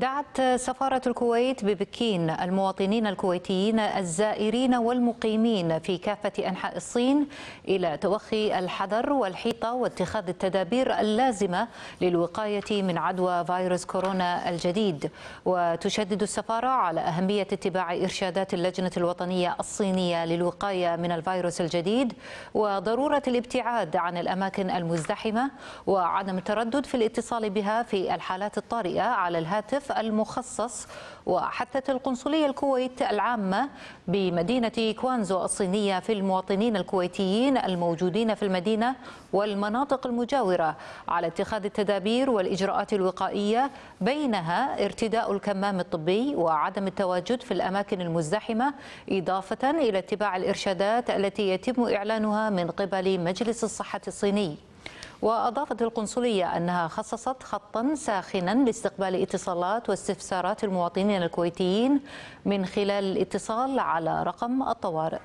دعت سفارة الكويت ببكين المواطنين الكويتيين الزائرين والمقيمين في كافة أنحاء الصين إلى توخي الحذر والحيطة واتخاذ التدابير اللازمة للوقاية من عدوى فيروس كورونا الجديد. وتشدد السفارة على أهمية اتباع إرشادات اللجنة الوطنية الصينية للوقاية من الفيروس الجديد وضرورة الابتعاد عن الأماكن المزدحمة وعدم التردد في الاتصال بها في الحالات الطارئة على الهاتف المخصص وحثت القنصلية الكويت العامة بمدينة كوانزو الصينية في المواطنين الكويتيين الموجودين في المدينة والمناطق المجاورة على اتخاذ التدابير والإجراءات الوقائية بينها ارتداء الكمام الطبي وعدم التواجد في الأماكن المزدحمة إضافة إلى اتباع الإرشادات التي يتم إعلانها من قبل مجلس الصحة الصيني. وأضافت القنصلية أنها خصصت خطا ساخنا لاستقبال اتصالات واستفسارات المواطنين الكويتيين من خلال الاتصال على رقم الطوارئ.